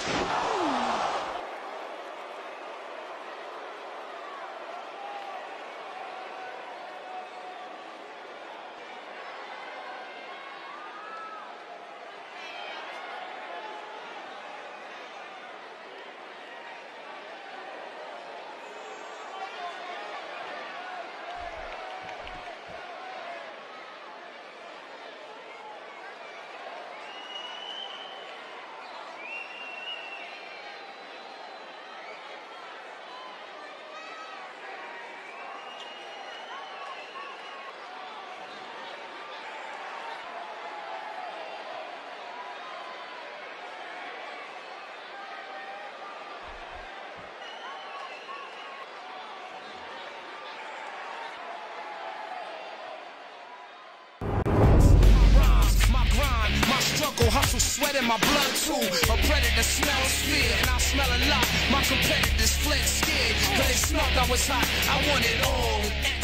struggle, hustle, sweat in my blood too. A predator smells fear, and I smell a lot. My competitors fled scared, cause they smelt I was hot. I want it all.